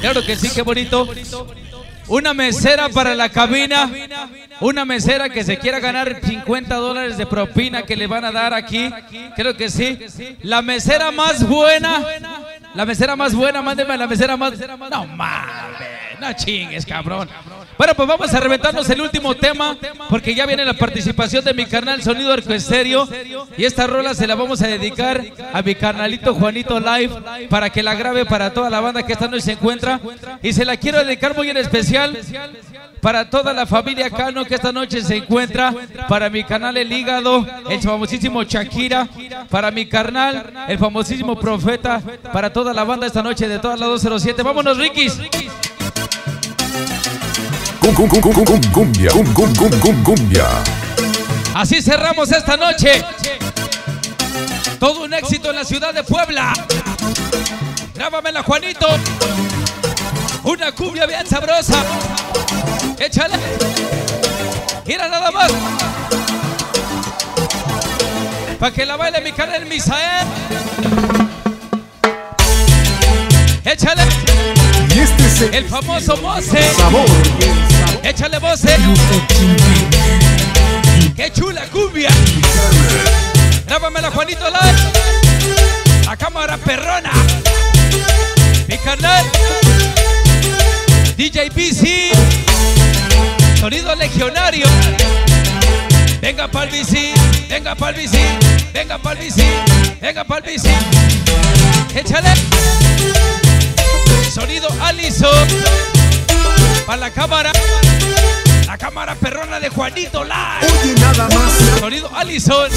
Claro que sí, qué bonito. Una mesera para la cabina. Una mesera que se quiera ganar 50 dólares de propina que le van a dar aquí. Creo que sí. La mesera más buena. La mesera más buena, mándeme la mesera más. No mames, no chingues, cabrón. Bueno, pues vamos a reventarnos el último tema porque ya viene la participación de mi carnal Sonido Arcoesterio y esta rola se la vamos a dedicar a mi carnalito Juanito Live para que la grabe para toda la banda que esta noche se encuentra y se la quiero dedicar muy en especial para toda la familia Cano que esta noche se encuentra, para mi canal El Hígado, el famosísimo Shakira, para mi carnal, el famosísimo Profeta, para toda la banda esta noche de todas las 207. Vámonos, Rikis. Cum, cum, cum, cum, cum, cum, cumbia, cum, cum, cum, cum, cumbia. Así cerramos esta noche. Todo un éxito en la ciudad de Puebla. Grábamela, Juanito. Una cumbia bien sabrosa. Échale. Mira nada más. Para que la baile mi canal Misael. Échale. Y este es el El famoso Mose. sabor. Échale Mose. ¡Qué chula cumbia! Grábamela, Juanito Live. La cámara perrona. Mi canal. DJ BC. Sonido legionario. Venga pa'l bici, venga pa'l bici, venga pa'l bici, venga pa'l bici. Échale. Sonido Allison. Para la cámara. La cámara perrona de Juanito Live. Oye, nada más. Sonido Allison.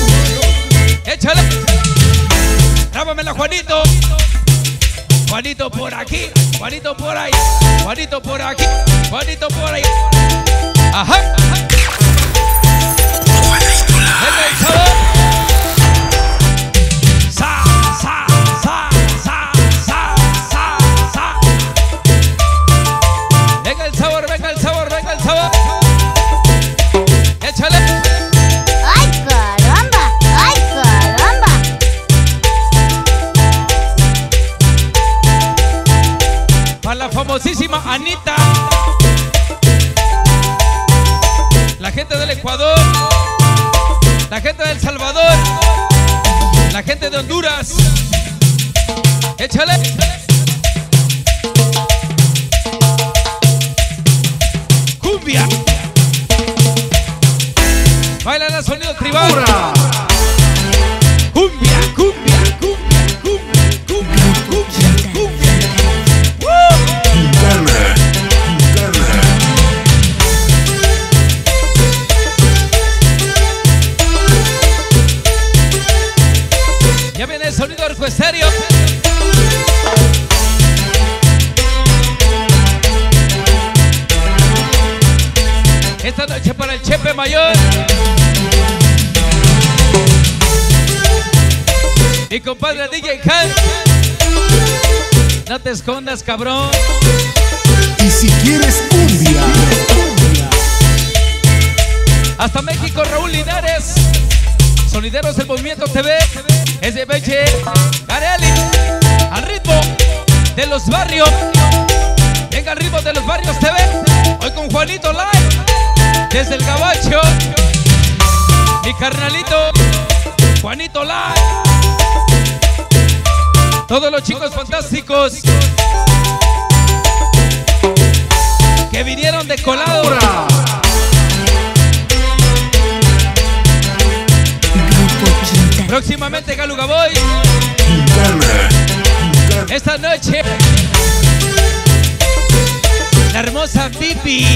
Échale. Grábamela, Juanito. Juanito por aquí. Juanito por ahí. Juanito por aquí. Juanito por ahí. Ajá. La gente del Salvador. La gente de Honduras. Échale. Cumbia. Baila el sonido tribal. Mayor. Mi compadre DJ Han. No te escondas, cabrón. y si quieres cumbia, Hasta México, Raúl Linares. Sonideros del Movimiento TV. SBH. Gareli. Al Todos los chicos fantásticos. Que vinieron de colado. Próximamente Galuga Boy. Esta noche. La hermosa Pipi.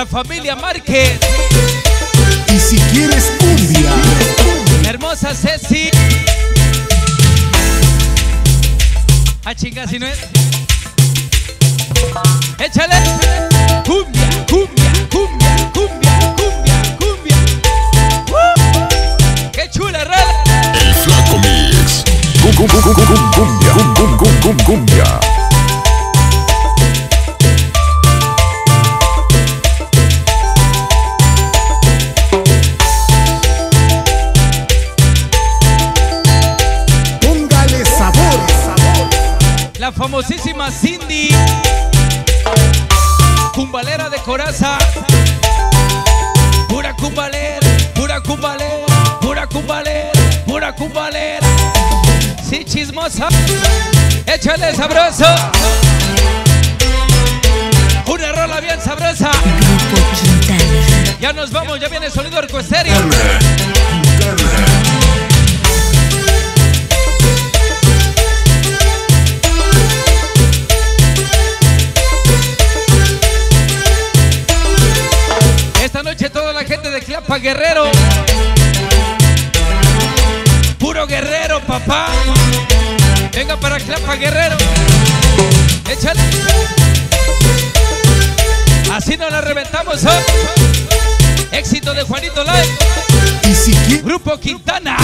La familia Márquez. y si quieres cumbia, La hermosa Ceci. A chingar si no es. Échale. Cumbia, cumbia, cumbia, cumbia, cumbia, cumbia. ¡Uh! ¡Qué chula, cum- cum- cum- cum- Cumbia, cum- cum- cum- cum- cumbia. La famosísima Cindy. Cumbalera de coraza. Pura cumbalera, pura cumbalera, pura cumbalera, pura cumbalera. Sí, chismosa. Échale sabroso. Una rola bien sabrosa. Ya nos vamos, ya viene el sonido orquestéreo. Clapa Guerrero. Puro guerrero, papá. Venga para Clapa Guerrero. Échale. Así nos la reventamos hoy. Éxito de Juanito Live. Grupo Quintana.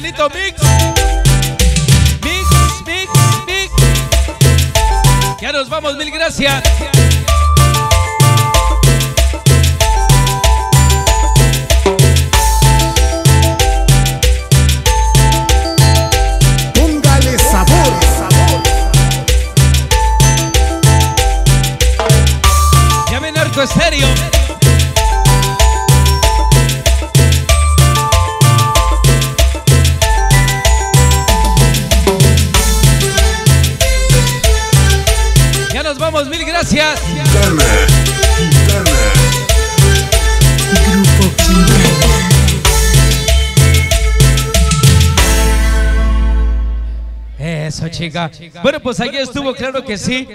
Mix. Mix, mix, mix. Ya nos vamos, mil gracias. Chica. Bueno, pues aquí estuvo, claro que sí.